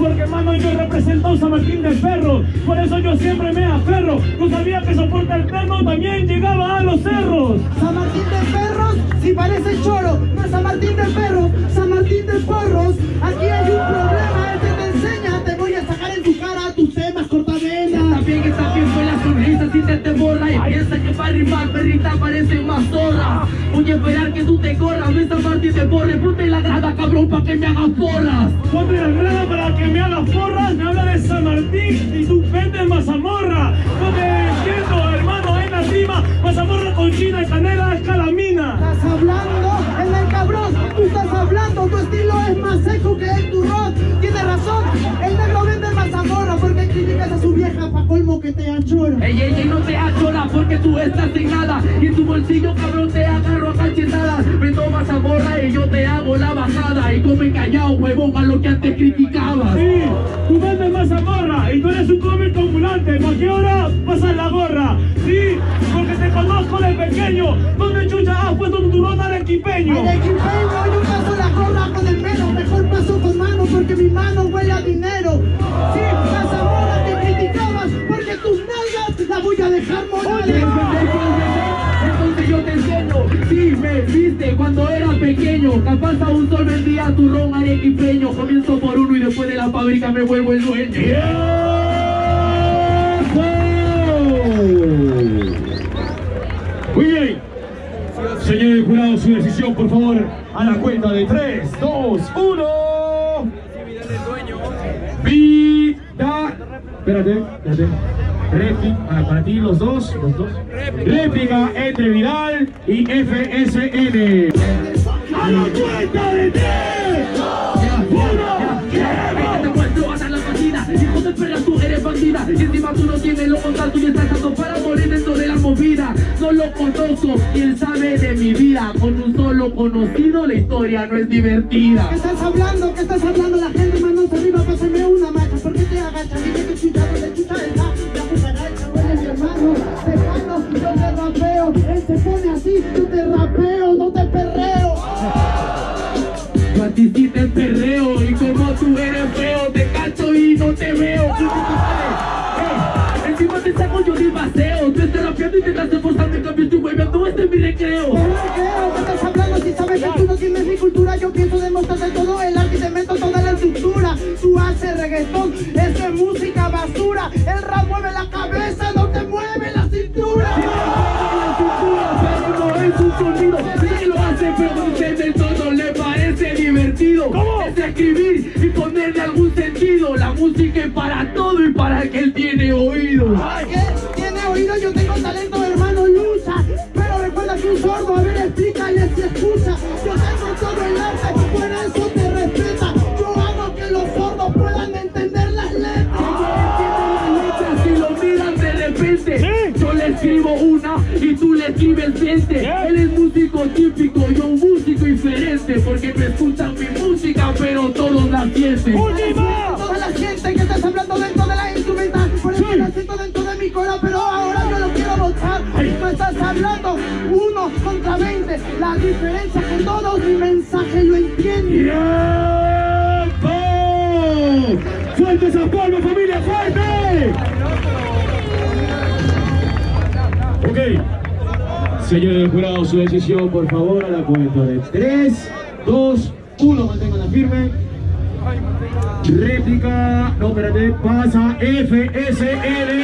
porque hermano yo represento a San Martín del Perro, por eso yo siempre me aferro, no sabía que soporta el perro también llegaba a los cerros. San Martín del Perro, si parece choro, no es San Martín del Perro, San Martín del Perro. Rimar perrita parece más zorra Voy a esperar que tú te corras No esta parte te borre Ponte la grada cabrón pa' que me hagas porras Ponte la grada para que me hagas porras. Me habla de San Martín y tú vendes mazamorra. Que te achora. Ey, ey, ey, no te achora porque tú estás sin nada Y en tu bolsillo cabrón te agarro a cachetadas Vendo mazamorra y yo te hago la bajada Y come callado huevón a lo que antes criticabas Sí, tú vendes mazamorra y tú eres un cómico ambulante. ¿Para qué hora pasas la gorra? Sí, porque te conozco de pequeño. ¿Dónde chucha has puesto tu turrón arequipeño? En el equipeño yo paso la gorra con el pelo, mejor paso con mano porque mi mano huele a dinero. Enseño Sí, me viste cuando eras pequeño Capaz a un sol vendía turrón arequipeño Comienzo por uno y después de la fábrica me vuelvo el dueño Muy bien. Señor jurado, su decisión, por favor, a la cuenta de 3, 2, 1. Vida. Espérate, espérate. Réplica, para, para ti los dos, los dos. Réplica entre Vidal y FSN. A la cuenta de 3, 2, 1. te muestro hasta la partida Hijo de perra, tú eres bandida Y encima tú no tienes lo contrario Tú ya estás dando para morir dentro de la movida No lo conozco, quién sabe de mi vida Con un solo conocido la historia no es divertida ¿Qué estás hablando? ¿Qué estás hablando? La gente manos arriba, Sí te perreo Y como tú eres feo Te cacho y no te veo Ey, Encima te saco yo de paseo Tú estás rapeando y te estás esforzando En cambio estoy hueveando Este es mi recreo ¿Qué recreo? ¿Qué estás hablando? Si sabes que tú no tienes mi cultura, yo pienso demostrarte todo el arte y te meto toda la estructura. Tú haces reggaetón, eso es música basura. El rap mueve la cabeza, no Y ponerle algún sentido La música es para todo y para el que él tiene oído ¿Qué? Tiene oído, yo tengo talento, hermano, lucha. Pero recuerda que un sordo, a ver, explícale si escucha. Yo tengo todo el arte, por eso te respeta. Yo hago que los sordos puedan entender las letras. Si lo miran de repente Yo le escribo una y tú le escribes 20 Él es músico típico, yo un músico diferente Porque sienten Toda la gente que estás hablando dentro de la instrumental, por eso la siento dentro de mi corazón, pero ahora yo lo quiero votar. Tú estás hablando uno contra 20, la diferencia que todos mi mensaje lo entienden. ¡Tiempo! ¡Fuerte esa palma, familia, fuerte! Ok. Señor del jurado, su decisión, por favor, a la cuenta de 3, 2, 1. Manténganla firme. Réplica. No, espérate. Pasa FSL.